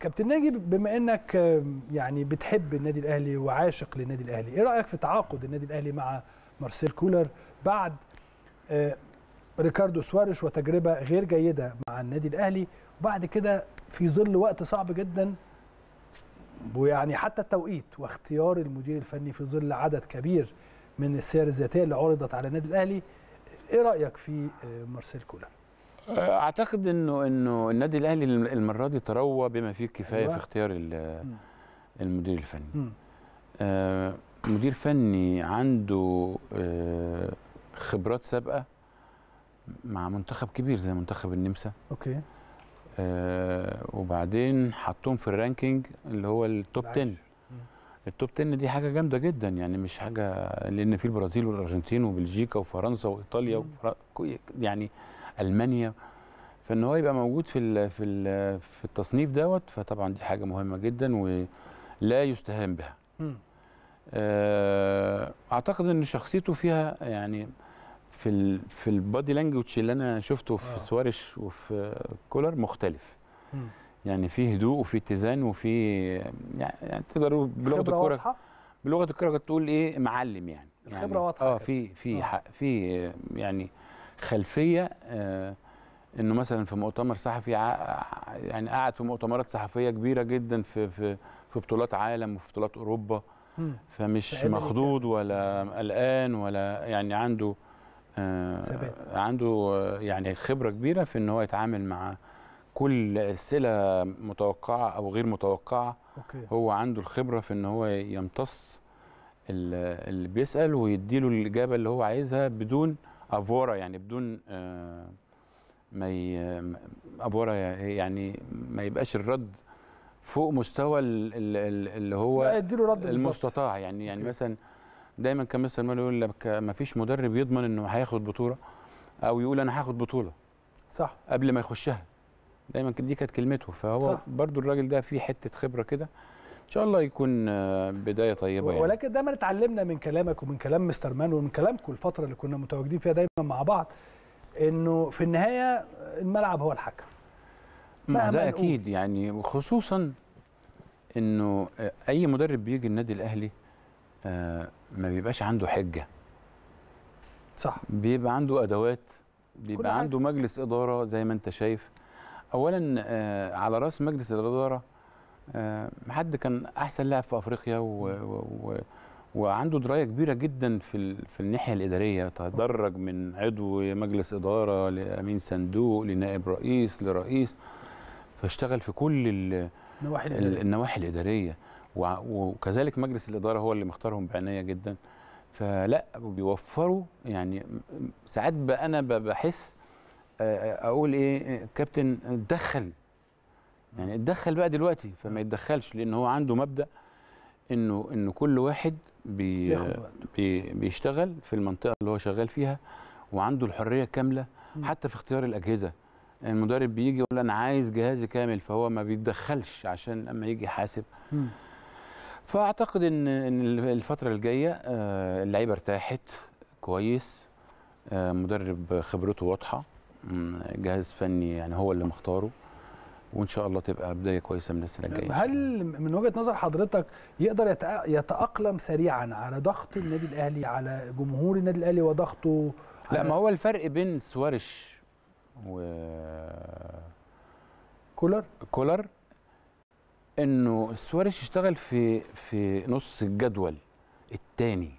كابتن ناجي بما إنك يعني بتحب النادي الأهلي وعاشق للنادي الأهلي إيه رأيك في تعاقد النادي الأهلي مع مارسيل كولر بعد آه، ريكاردو سواريش وتجربة غير جيدة مع النادي الأهلي وبعد كده في ظل وقت صعب جدا ويعني حتى التوقيت واختيار المدير الفني في ظل عدد كبير من السير الذاتية اللي عرضت على النادي الأهلي إيه رأيك في آه، مارسيل كولر؟ أعتقد انه إنه النادي الأهلي المرة دي تروى بما فيه الكفايه أيوة. في اختيار. المدير الفني. آه، مدير فني عنده آه، خبرات سابقة مع منتخب كبير زي منتخب النمسا okay آه، وبعدين حطهم في ال ranking اللي هو ال top 10 العاشر. ال top 10 دي حاجة جامدة جدا يعني مش حاجة لأن في البرازيل والأرجنتين وبلجيكا وفرنسا وإيطاليا. وفر... يعني ألمانيا فإن هو يبقى موجود في ال في ال في التصنيف دوت فطبعا دي حاجة مهمة جدا ولا يستهان بها. آه، أعتقد إن شخصيته فيها يعني في ال في ال body language اللي أنا شفته في آه. سواريش وفي كولر مختلف. يعني في هدوء وفي اتزان وفي يعني, يعني تقدروا بلغة الكوره؟ بلغة الكوره كنت تقول إيه معلم يعني الخبرة يعني واضحة آه. في في آه. في يعني خلفية آه إنه مثلا في مؤتمر صحفي يعني قعد في مؤتمرات صحفية كبيرة جدا في في في بطولات عالم وفي بطولات أوروبا. فمش مخضوض ولا قلقان ولا يعني عنده آه. عنده آه، يعني خبرة كبيرة في إن هو يتعامل مع كل أسئلة متوقعة أو غير متوقعة أوكي هو عنده الخبرة في إن هو يمتص ال- اللي بيسأل ويديله الإجابة اللي هو عايزها بدون أفورة يعني بدون آه، ما ي- أفورة يعني ما يبقاش الرد فوق مستوى ال- ال- ال- اللي هو اديله رد. المستطاع يعني يعني أوكي. مثلا دايما كان مثلا مالو يقول لك ما فيش مدرب يضمن إنه هياخد بطولة أو يقول أنا هاخد بطولة صح قبل ما يخشها دايما دي كانت كلمته. فهو صح. برضو الراجل ده فيه حتة خبرة كده. إن شاء الله يكون آه، بداية طيبة يعني. ولكن دايما اتعلمنا من كلامك ومن كلام مستر مان ومن كلامكم الفترة اللي كنا متواجدين فيها دايما مع بعض إنه في النهاية الملعب هو الحكم. ما ده نقول. أكيد يعني. وخصوصا إنه آه، أي مدرب بيجي النادي الأهلي آه، ما بيبقاش عنده حجة. صح. بيبقى عنده أدوات بيبقى. عنده مجلس إدارة زي ما أنت شايف. اولا آه، على رأس مجلس الإدارة آه، حد كان أحسن لاعب في أفريقيا و و وعنده دراية كبيرة جدا في. في الناحية الإدارية تدرج من عضو مجلس إدارة لأمين صندوق لنائب رئيس لرئيس فاشتغل في كل ال... نواحي ال- الإدارية. النواحي الإدارية وع- وكذلك مجلس الإدارة هو اللي مختارهم بعناية جدا فلا بيوفروا يعني ساعات بقى أنا بحس أقول إيه كابتن اتدخل يعني اتدخل بقى دلوقتي فما يتدخلش لأن هو عنده مبدأ إنه انه كل واحد بي. بي بيشتغل في المنطقة اللي هو شغال فيها وعنده الحرية كاملة مم. حتى في اختيار الأجهزة المدرب بيجي يقول أنا عايز جهازي كامل فهو ما بيتدخلش عشان لما يجي يحاسب. فأعتقد إن إن الفترة الجاية آه، اللعيبة ارتاحت كويس آه، مدرب خبرته واضحة جهاز فني يعني هو اللي مختاره وإن شاء الله تبقى بدايه كويسة من السنة الجاية. هل من وجهة نظر حضرتك يقدر يتأقلم سريعا على ضغط النادي الأهلي على جمهور النادي الأهلي وضغطه لا ما هو الفرق بين سوارش وكولر كولر إنه سوارش اشتغل في في نص الجدول الثاني.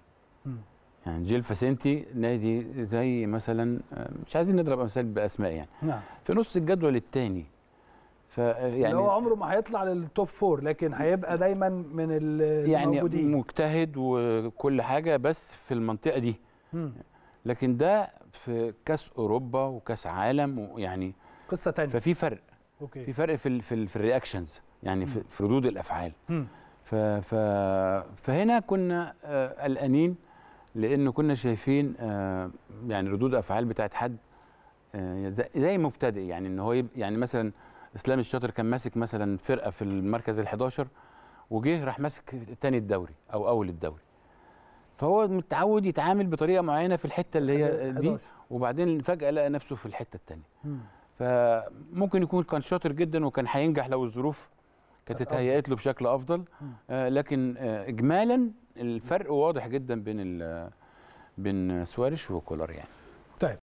يعني جيل فاسنتي نادي زي مثلا آه، مش عايزين نضرب أمثال بأسماء يعني. نعم. في نص الجدول الثاني ف يعني يعني هو عمره ما هيطلع لل top four لكن هيبقى دايما من يعني الموجودين. مجتهد وكل حاجة بس في المنطقة دي. مم. لكن ده في كأس أوروبا وكأس عالم ويعني قصة ثانية ففي فرق. في okay فرق في ال في, ال في ال reactions يعني في, في ردود الأفعال. ف ف فهنا كنا آه، لأن كنا شايفين آه، يعني ردود أفعال بتاعت حد آه، زي مبتدئ يعني إن هو يعني مثلا إسلام الشاطر كان ماسك مثلا فرقة في المركز ال11 وجه راح ماسك تاني الدوري أو أول الدوري فهو متعود يتعامل بطريقة معينة في الحتة اللي هي دي 11. وبعدين فجأة لقى نفسه في الحتة الثانية مم. فممكن يكون كان شاطر جدا وكان هينجح لو الظروف كانت اتهيأت له بشكل أفضل. آه لكن آه اجمالا الفرق واضح جدا بين بين سواريش وكولر يعني.